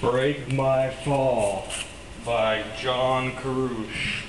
Break My Fall by John Carouche.